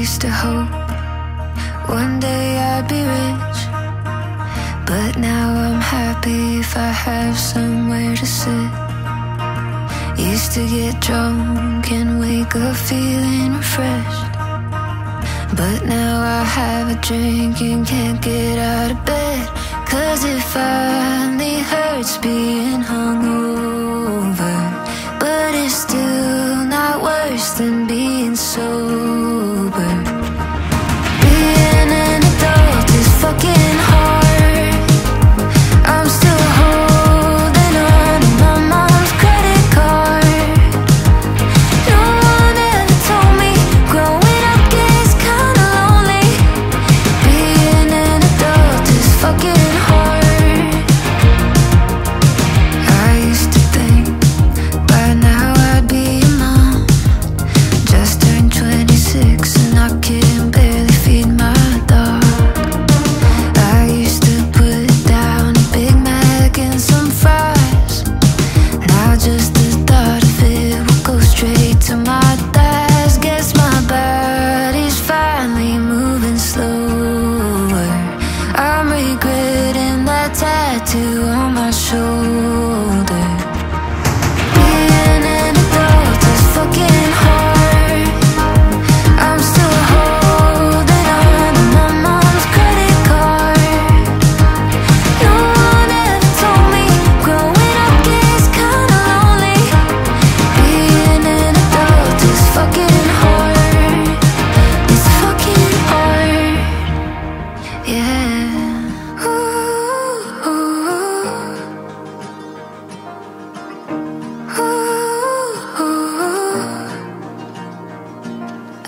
used to hope one day I'd be rich. But now I'm happy if I have somewhere to sit. Used to get drunk and wake up feeling refreshed. But now I have a drink and can't get out of bed. Cause it finally hurts being hungover.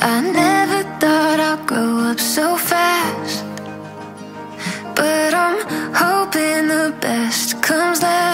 I never thought I'd grow up so fast But I'm hoping the best comes last